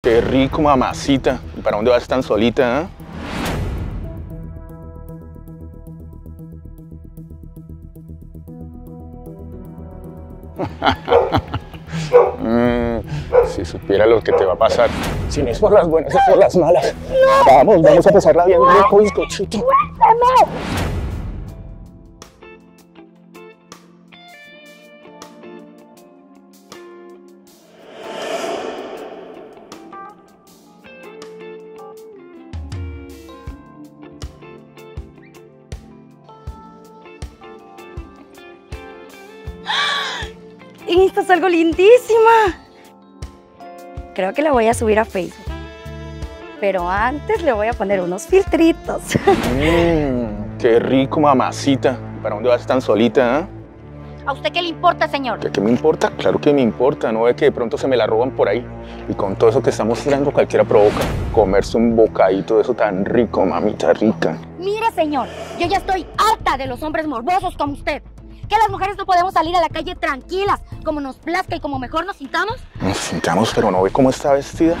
Qué rico, mamacita. ¿Y para dónde vas tan solita, eh? Mm, si supiera lo que te va a pasar. Si no es por las buenas, es por las malas. Vamos, vamos a pasarla bien rico, bizcochito. Esta es algo lindísima. Creo que la voy a subir a Facebook. Pero antes le voy a poner unos filtritos. Mm, qué rico, mamacita. ¿Y para dónde vas tan solita, eh? ¿A usted qué le importa, señor? ¿Qué, qué me importa? Claro que me importa. No ve que de pronto se me la roban por ahí. Y con todo eso que estamos tirando, cualquiera provoca. Comerse un bocadito de eso tan rico, mamita rica. Mire, señor, yo ya estoy harta de los hombres morbosos como usted. Que las mujeres no podemos salir a la calle tranquilas, como nos plazca y como mejor nos sintamos. Nos sintamos, pero no ve cómo está vestida.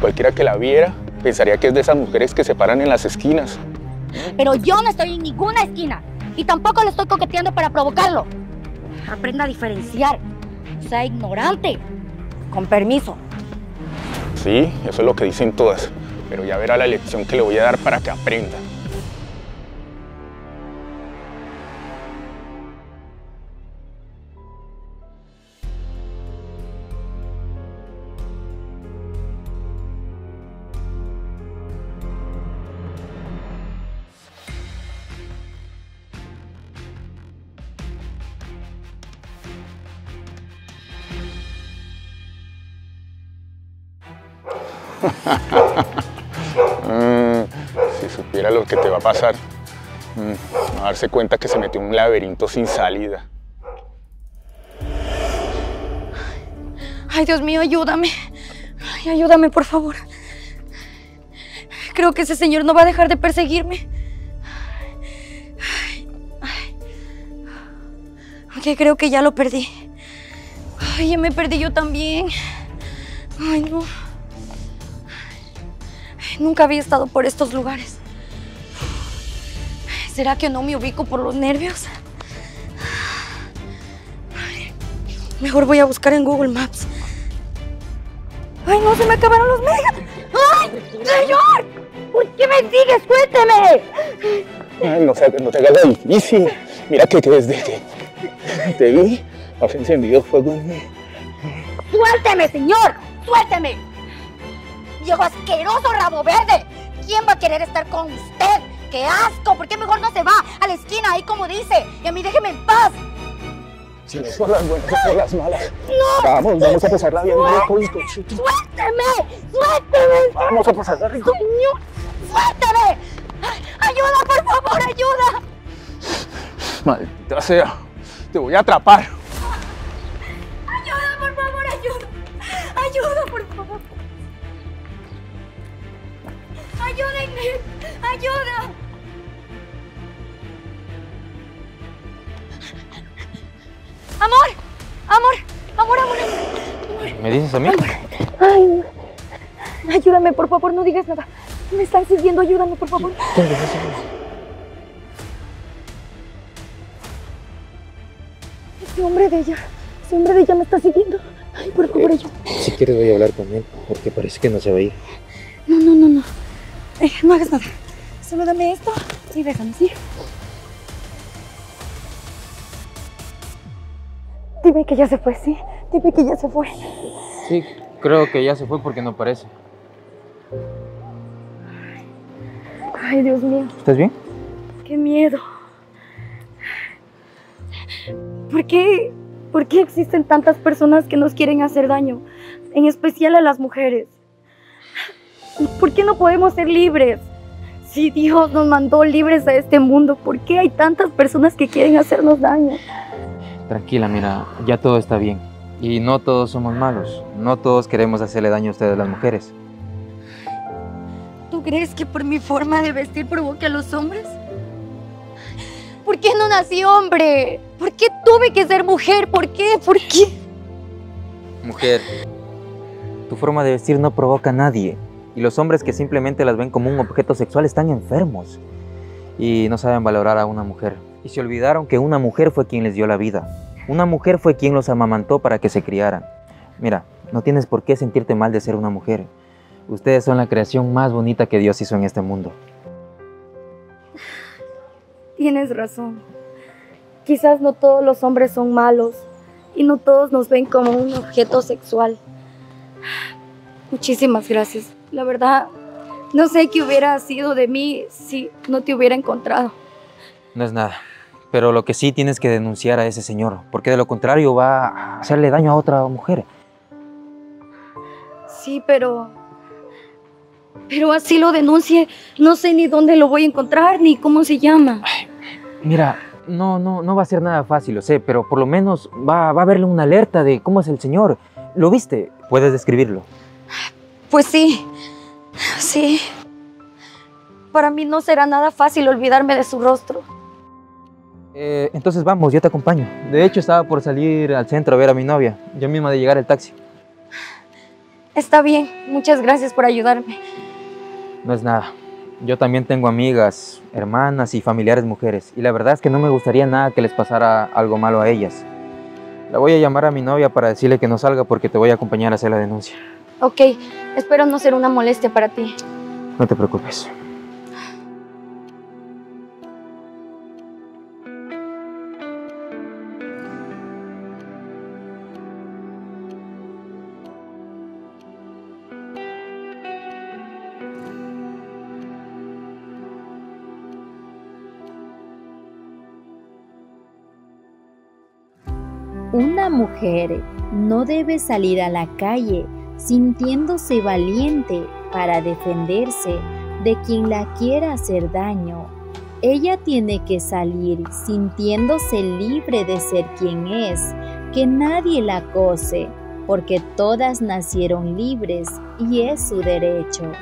Cualquiera que la viera pensaría que es de esas mujeres que se paran en las esquinas. Pero yo no estoy en ninguna esquina. Y tampoco le estoy coqueteando para provocarlo. Aprenda a diferenciar. Sea ignorante. Con permiso. Sí, eso es lo que dicen todas. Pero ya verá la lección que le voy a dar para que aprenda. Mm, si supiera lo que te va a pasar. Mm, darse cuenta que se metió en un laberinto sin salida. Ay, Dios mío, ayúdame. Ay, ayúdame, por favor. Creo que ese señor no va a dejar de perseguirme. Ay, creo que ya lo perdí. Ay, ya me perdí yo también. Ay, no. Nunca había estado por estos lugares. ¿Será que no me ubico por los nervios? Mejor voy a buscar en Google Maps. ¡Ay, no! ¡Se me acabaron los megas! ¡Ay, señor! ¿Por qué me sigues? ¡Suélteme! Ay, no, no te hagas la difícil. Mira que, que desde que te vi, has encendido fuego en mí. ¡Suélteme, señor! ¡Suélteme! ¡Viejo asqueroso rabo verde! ¿Quién va a querer estar con usted? ¡Qué asco! ¿Por qué mejor no se va a la esquina ahí como dice? Y a mí déjeme en paz. Si no por las buenas, por las malas. ¡No! Vamos, vamos a pasarla bien rico, bizcochito. ¡Suélteme! ¡Suélteme! Vamos a pasarla rico. ¡Señor! ¡Suélteme! Ay, ¡Ayuda, por favor! ¡Ayuda! Maldita sea, te voy a atrapar. ¡Ayuda! ¡Amor! ¡Amor! ¡Amor, amor, amor! ¿Me dices a mí? ¡Ay! Ayúdame, por favor, no digas nada. Me están siguiendo, ayúdame, por favor. Ese hombre de ella, ese hombre de ella me está siguiendo. Ay, por favor, ayúdame. Si quieres voy a hablar con él, porque parece que no se va a ir. No, no, no, no. Eh, no hagas nada. Solo dame esto y déjame, ¿sí? Dime que ya se fue, ¿sí? Dime que ya se fue. Sí, creo que ya se fue porque no parece. Ay, Dios mío, ¿Estás bien? qué miedo. ¿Por qué? ¿Por qué existen tantas personas que nos quieren hacer daño? En especial a las mujeres. ¿Por qué no podemos ser libres? Si Dios nos mandó libres a este mundo, ¿por qué hay tantas personas que quieren hacernos daño? Tranquila, mira, ya todo está bien. Y no todos somos malos. No todos queremos hacerle daño a ustedes las mujeres. ¿Tú crees que por mi forma de vestir provoque a los hombres? ¿Por qué no nací hombre? ¿Por qué tuve que ser mujer? ¿Por qué? ¿Por qué? Mujer, tu forma de vestir no provoca a nadie. Y los hombres que simplemente las ven como un objeto sexual están enfermos y no saben valorar a una mujer. Y se olvidaron que una mujer fue quien les dio la vida. Una mujer fue quien los amamantó para que se criaran. Mira, no tienes por qué sentirte mal de ser una mujer. Ustedes son la creación más bonita que Dios hizo en este mundo. Tienes razón. Quizás no todos los hombres son malos y no todos nos ven como un objeto sexual. Muchísimas gracias. La verdad, no sé qué hubiera sido de mí si no te hubiera encontrado. No es nada. Pero lo que sí tienes que denunciar a ese señor, porque de lo contrario va a hacerle daño a otra mujer. Sí, pero... Pero así lo denuncie, no sé ni dónde lo voy a encontrar, ni cómo se llama. Mira, no, no, no va a ser nada fácil, lo sé, pero por lo menos va, va a haberle una alerta de cómo es el señor. ¿Lo viste? ¿Puedes describirlo? Pues sí, sí. Para mí no será nada fácil olvidarme de su rostro. Eh, entonces vamos, yo te acompaño. De hecho, estaba por salir al centro a ver a mi novia. Yo misma de llegar el taxi. Está bien, muchas gracias por ayudarme. No es nada. Yo también tengo amigas, hermanas y familiares mujeres. Y la verdad es que no me gustaría nada que les pasara algo malo a ellas. La voy a llamar a mi novia para decirle que no salga porque te voy a acompañar a hacer la denuncia. Ok, espero no ser una molestia para ti. No te preocupes. Una mujer no debe salir a la calle sintiéndose valiente para defenderse de quien la quiera hacer daño. Ella tiene que salir sintiéndose libre de ser quien es, que nadie la acose, porque todas nacieron libres y es su derecho.